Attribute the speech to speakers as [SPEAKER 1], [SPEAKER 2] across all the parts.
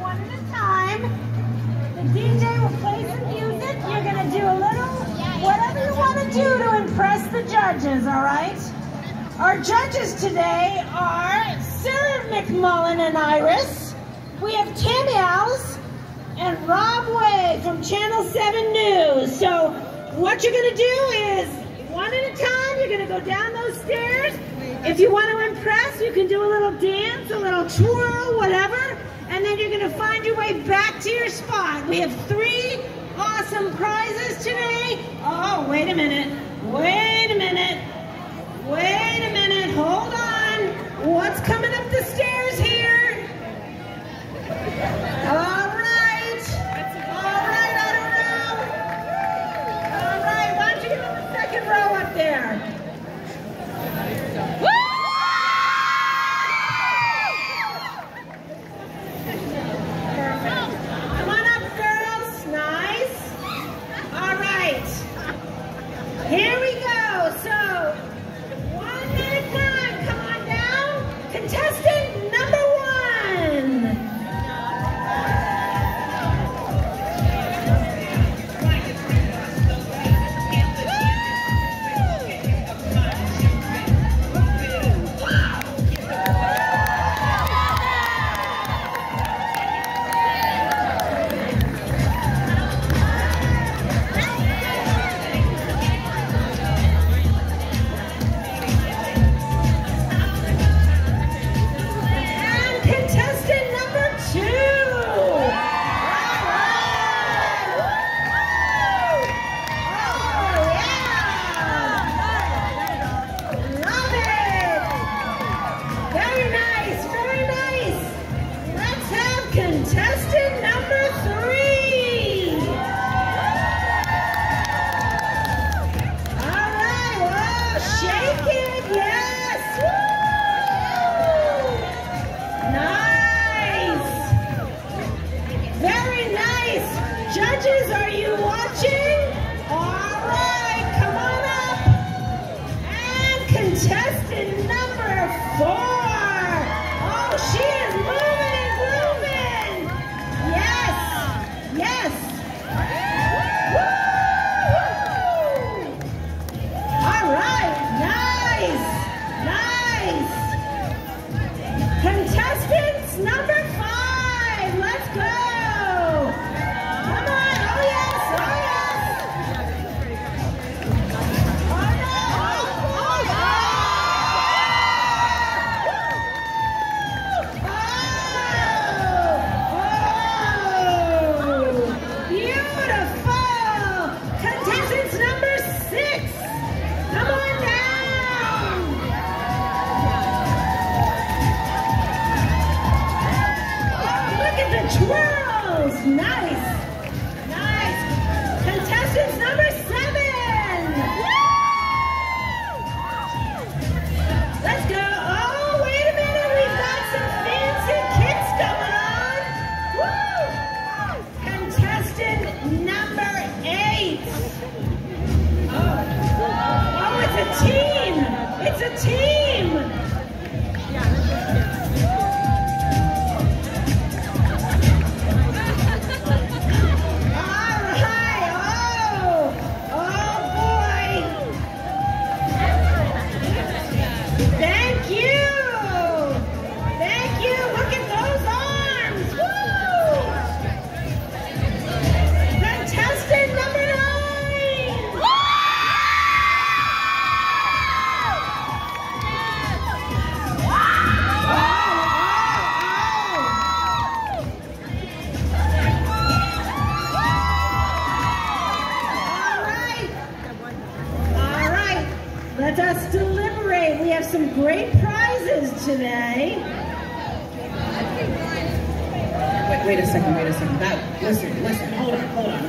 [SPEAKER 1] one at a time. The DJ will play some music. You're gonna do a little, whatever you want to do to impress the judges, all right? Our judges today are Sarah McMullen and Iris. We have Tammy Alice and Rob Way from Channel 7 News. So what you're gonna do is, one at a time, you're gonna go down those stairs. If you want to impress, you can do a little dance, a little twirl, whatever, and then you're gonna find your way back to your spot. We have three awesome prizes today. Oh, wait a minute, wait a minute. Wait a minute, hold on. What's coming up the stairs here? All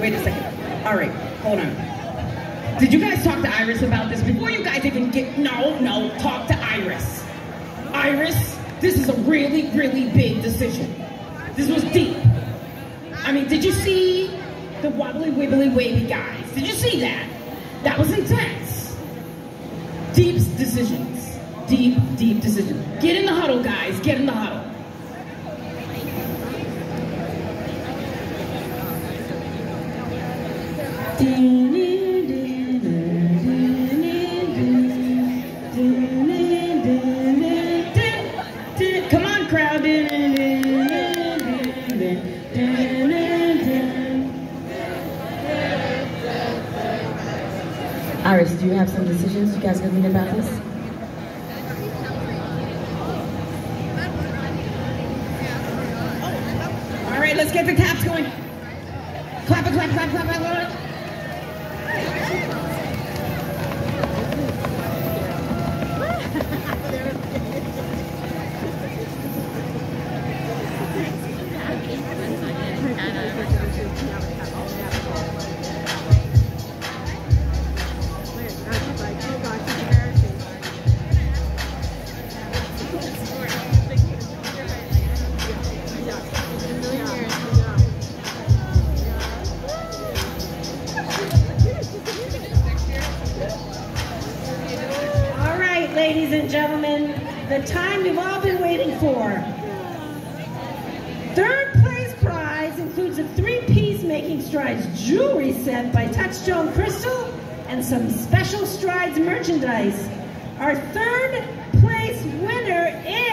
[SPEAKER 1] wait a
[SPEAKER 2] second. All right, hold on. Did you guys talk to Iris about this before you guys even get, no, no, talk to Iris. Iris, this is a really, really big decision. This was deep. I mean, did you see the wobbly, wibbly, wavy guys? Did you see that? That was intense. Deep decisions. Deep, deep decisions. Get in the huddle, guys. Get in the huddle. Come on, crowd. Iris, do you have some decisions you guys gonna make about this? All right, let's get the taps going. Clap clap, clap, clap, clap, clap.
[SPEAKER 1] Jewelry set by Touchstone Crystal and some special Strides merchandise. Our third place winner is,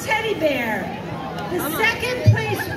[SPEAKER 1] Teddy Bear. The second place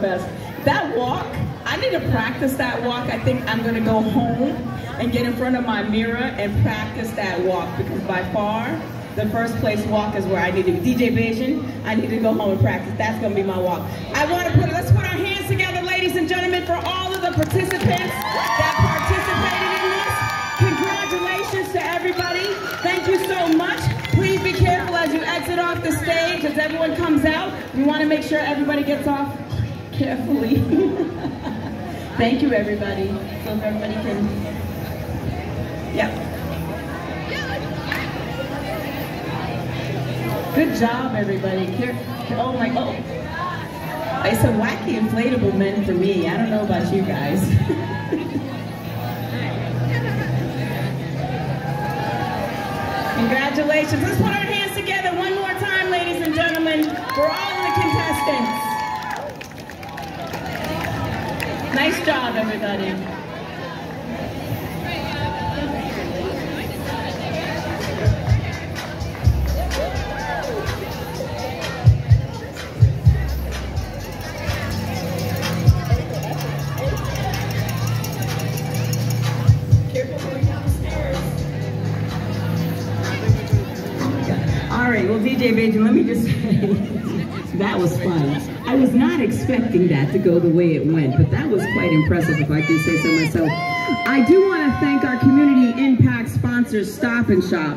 [SPEAKER 2] That walk, I need to practice that walk. I think I'm gonna go home and get in front of my mirror and practice that walk because by far, the first place walk is where I need to be. DJ Vision, I need to go home and practice. That's gonna be my walk. I wanna put, let's put our hands together, ladies and gentlemen, for all of the participants that participated in this. Congratulations to everybody. Thank you so much. Please be careful as you exit off the stage as everyone comes out. We want to make sure everybody gets off carefully. Thank you, everybody. So if everybody can. yeah. Good job, everybody. Care- Oh my, oh. It's a wacky inflatable men for me. I don't know about you guys. Congratulations. Let's put our hands together one more time, ladies and gentlemen, for all the contestants. Nice job, everybody. The stairs. well, DJ Bajan, let me just say, that was fun. I was not expecting that to go the way it went, but that was quite impressive, if I can say so myself. I do want to thank our community impact sponsors, Stop and Shop,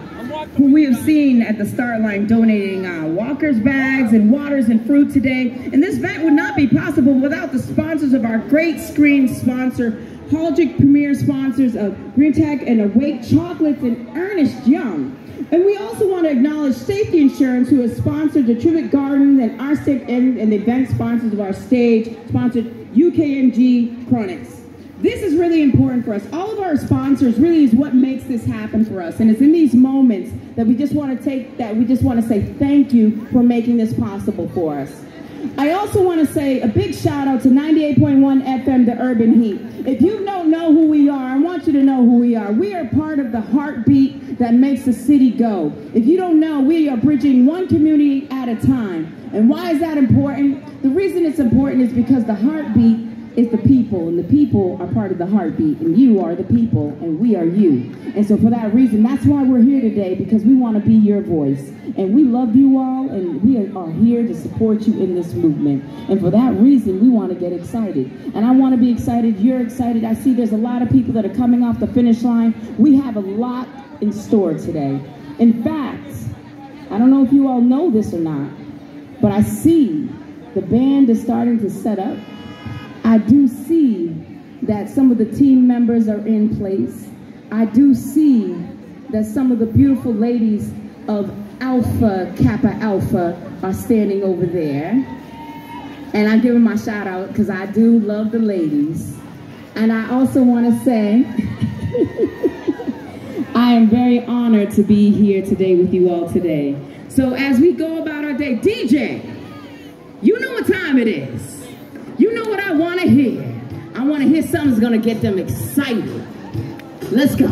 [SPEAKER 2] who we have seen at the start line donating uh, walkers bags and waters and fruit today. And this event would not be possible without the sponsors of our great screen sponsor, Hologic Premier sponsors of Green Tech and Awake Chocolates and Ernest Young. And we also want to acknowledge Safety Insurance, who has sponsored the Trivet Garden and our and, and the event sponsors of our stage, sponsored UKG Kronos. This is really important for us. All of our sponsors really is what makes this happen for us. And it's in these moments that we just want to take that we just want to say thank you for making this possible for us. I also want to say a big shout out to 98.1 FM, The Urban Heat. If you don't know who we are, I want you to know who we are. We are part of the heartbeat that makes the city go. If you don't know, we are bridging one community at a time. And why is that important? The reason it's important is because the heartbeat is the people, and the people are part of the heartbeat, and you are the people, and we are you. And so for that reason, that's why we're here today, because we want to be your voice. And we love you all, and we are here to support you in this movement. And for that reason, we want to get excited. And I want to be excited, you're excited. I see there's a lot of people that are coming off the finish line. We have a lot in store today. In fact, I don't know if you all know this or not, but I see the band is starting to set up. I do see that some of the team members are in place. I do see that some of the beautiful ladies of Alpha Kappa Alpha are standing over there. And I'm giving my shout out because I do love the ladies. And I also want to say, I am very honored to be here today with you all today. So as we go about our day, DJ, you know what time it is. You know what I want to hear. I want to hear something that's going to get them excited. Let's go.